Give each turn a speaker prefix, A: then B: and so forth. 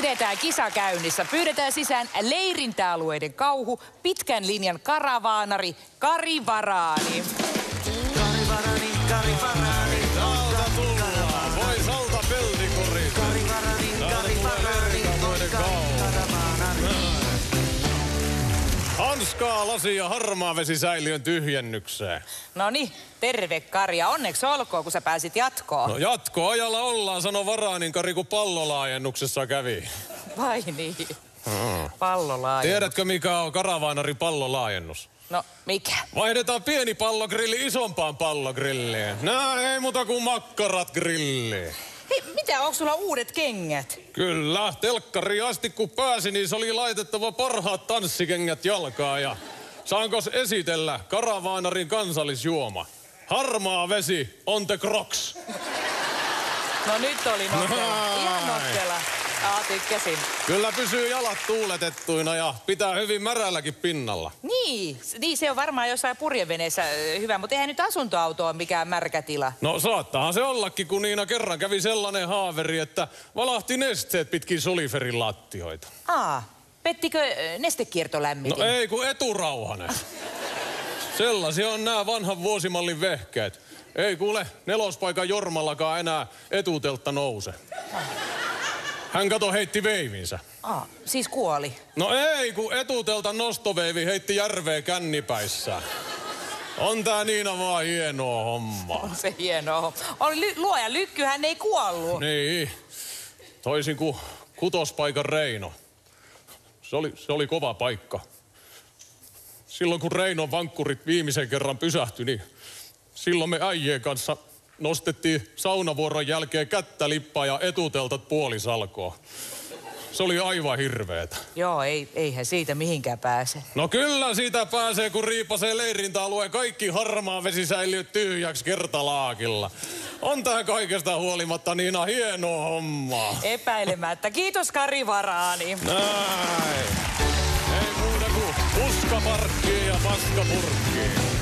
A: Pidetään kisa käynnissä. Pyydetään sisään leirintäalueiden kauhu, pitkän linjan karavaanari Kari Varaani.
B: Kari Varani, Kari Varani,
C: Hanskaa, lasi ja harmaa vesi säiliön tyhjennykseen.
A: No niin, terve Kari ja onneksi olkoon, kun sä pääsit jatkoon.
C: No jatkoajalla ollaan, sano Varaanin Kari, kun pallolaajennuksessa kävi.
A: Vai niin? Pallolaaja.
C: Tiedätkö, mikä on karavaanari pallolaajennus?
A: No, mikä?
C: Vaihdetaan pieni pallogrilli isompaan pallogrilliin. Nää ei muuta kuin makkarat grilliin.
A: Mitä, onko sulla uudet kengät?
C: Kyllä, telkkari asti kun pääsi, niin se oli laitettava parhaat tanssikengät jalkaan ja saanko esitellä karavaanarin kansallisjuoma? Harmaa vesi on the crocs.
A: No nyt oli nokkela. Tykkäsin.
C: Kyllä pysyy jalat tuuletettuina ja pitää hyvin märälläkin pinnalla.
A: Niin, niin se on varmaan jossain purjeveneessä hyvä, mutta eihän nyt asuntoauto ole mikään märkä tila.
C: No saattaahan se ollakin, kun Niina kerran kävi sellainen haaveri, että valahti nesteet pitkin soliferin lattioita.
A: Aa, pettikö nestekiertolämmitin?
C: No ei, kun eturauhanen. Sellaisia on nämä vanhan vuosimallin vehkeet. Ei kuule, nelospaikan Jormallakaan enää etuteltta nouse. Hän kato heitti veivinsä.
A: Aa, siis kuoli.
C: No ei, kun etutelta nostoveivi heitti järveen kännipäissään. On tää Niina vaan hienoa hommaa.
A: On se hienoa. On ly- luoja lykkyhän ei kuollut.
C: Niin, toisin kuin kutospaikan Reino. Se oli, se oli kova paikka. Silloin kun Reinon vankkurit viimeisen kerran pysähtyi, niin silloin me äijien kanssa nostettiin saunavuoron jälkeen kättä lippaa ja etuteltat puolisalkoon. Se oli aivan hirveetä.
A: Joo, ei, eihän siitä mihinkään pääse.
C: No kyllä siitä pääsee, kun riipasee leirintäalueen kaikki harmaa vesisäiliöt tyhjäksi kertalaakilla. On tää kaikesta huolimatta Niina hienoa hommaa.
A: Epäilemättä. Kiitos Kari Varaani.
C: Näin. Ei muuta kuin puskaparkkiin ja paskapurkkiin.